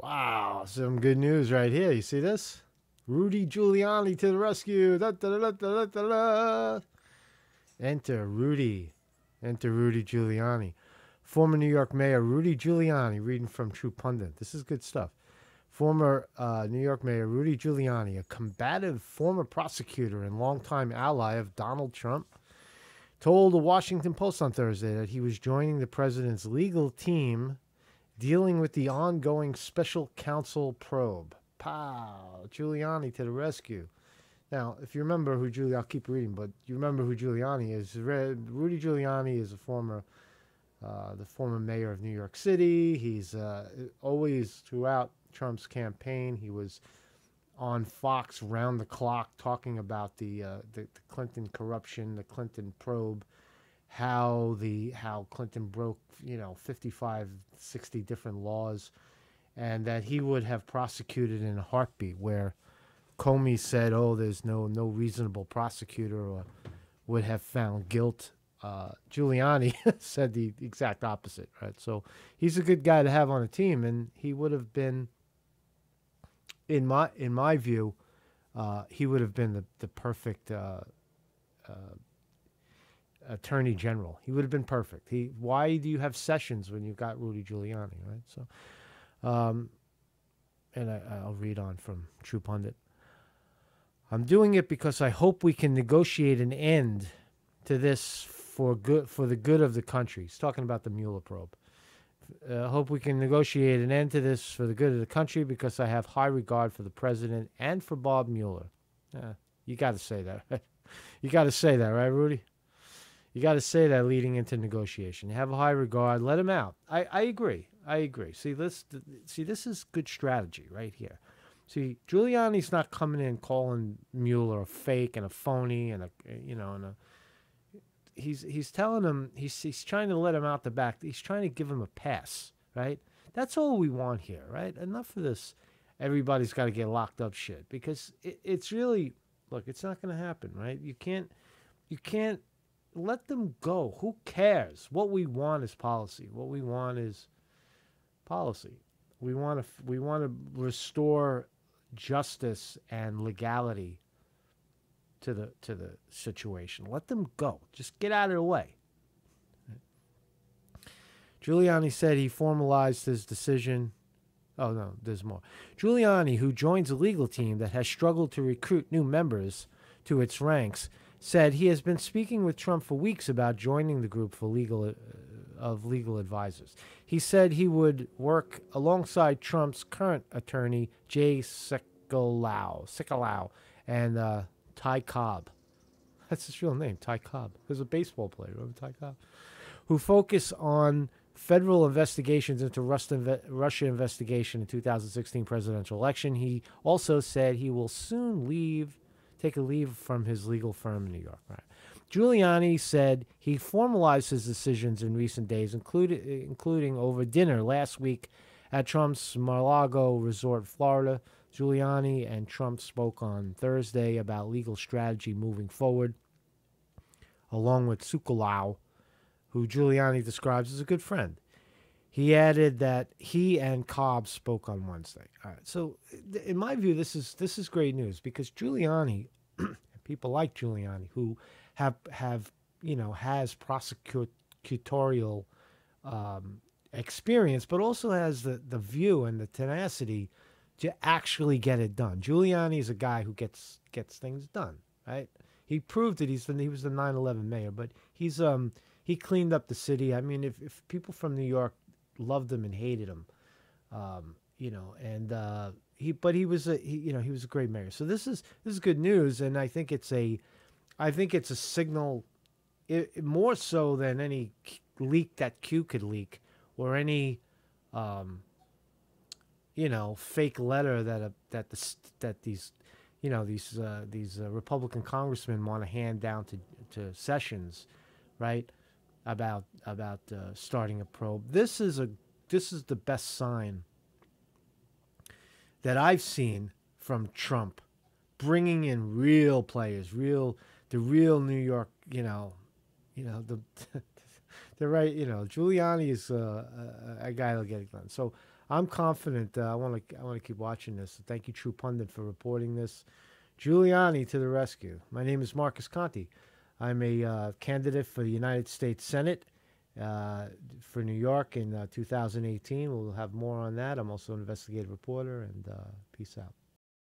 Wow, some good news right here. You see this? Rudy Giuliani to the rescue. Da, da, da. Enter Rudy. Enter Rudy Giuliani. Former New York Mayor Rudy Giuliani, reading from True Pundit. This is good stuff. Former uh, New York Mayor Rudy Giuliani, a combative former prosecutor and longtime ally of Donald Trump, told the Washington Post on Thursday that he was joining the president's legal team dealing with the ongoing special counsel probe. Pow! Giuliani to the rescue. Now, if you remember who Giuliani, I'll keep reading, but you remember who Giuliani is. Rudy Giuliani is a former, uh, the former mayor of New York City. He's uh, always throughout Trump's campaign. He was on Fox round the clock talking about the, uh, the, the Clinton corruption, the Clinton probe, how the how Clinton broke you know 55, 60 different laws, and that he would have prosecuted in a heartbeat. Where Comey said, "Oh, there's no no reasonable prosecutor or would have found guilt." Uh, Giuliani said the exact opposite, right? So he's a good guy to have on a team, and he would have been, in my in my view, uh, he would have been the the perfect uh, uh attorney general. He would have been perfect. He why do you have sessions when you've got Rudy Giuliani, right? So, um, and I, I'll read on from True Pundit. I'm doing it because I hope we can negotiate an end to this for good for the good of the country. He's talking about the Mueller probe. I uh, hope we can negotiate an end to this for the good of the country because I have high regard for the president and for Bob Mueller. Yeah, you got to say that. You got to say that, right, Rudy? You got to say that leading into negotiation. Have a high regard. Let him out. I, I agree. I agree. See this. See this is good strategy right here. See, Giuliani's not coming in calling Mueller a fake and a phony and a you know and a. He's he's telling him he's he's trying to let him out the back. He's trying to give him a pass, right? That's all we want here, right? Enough of this. Everybody's got to get locked up shit because it, it's really look. It's not going to happen, right? You can't you can't let them go. Who cares? What we want is policy. What we want is policy. We want to we want to restore justice and legality to the to the situation. Let them go. Just get out of the way. Giuliani said he formalized his decision. Oh no, there's more. Giuliani, who joins a legal team that has struggled to recruit new members to its ranks, said he has been speaking with Trump for weeks about joining the group for legal uh, of legal advisors. He said he would work alongside Trump's current attorney Jay Sekulow, Sekulow and uh, Ty Cobb. That's his real name, Ty Cobb. He's a baseball player, remember Ty Cobb? Who focus on federal investigations into Russia investigation in 2016 presidential election. He also said he will soon leave take a leave from his legal firm in New York. Right. Giuliani said he formalized his decisions in recent days, including including over dinner last week at Trump's Mar-a-Lago resort, Florida. Giuliani and Trump spoke on Thursday about legal strategy moving forward, along with Sekulow, who Giuliani describes as a good friend. He added that he and Cobb spoke on Wednesday. All right. So, in my view, this is this is great news because Giuliani, people like Giuliani, who have have you know has prosecutorial um, experience, but also has the the view and the tenacity to actually get it done. Giuliani is a guy who gets gets things done. Right. He proved it. He's the, he was the 9/11 mayor, but he's um he cleaned up the city. I mean, if if people from New York loved him and hated him. Um, you know, and uh, he, but he was a, he, you know, he was a great mayor. So this is this is good news, and I think it's a, I think it's a signal, it, more so than any leak that Q could leak or any, um, you know, fake letter that uh, that the that these, you know, these uh, these uh, Republican congressmen want to hand down to to Sessions, right? About about uh, starting a probe. This is a this is the best sign that I've seen from Trump, bringing in real players, real the real New York, you know, you know the the right, you know, Giuliani is uh, a, a guy that'll get it done. So I'm confident. Uh, I want to I want to keep watching this. Thank you, True Pundit, for reporting this. Giuliani to the rescue. My name is Marcus Conte. I'm a uh, candidate for the United States Senate uh, for New York in uh, 2018. We'll have more on that. I'm also an investigative reporter, and uh, peace out.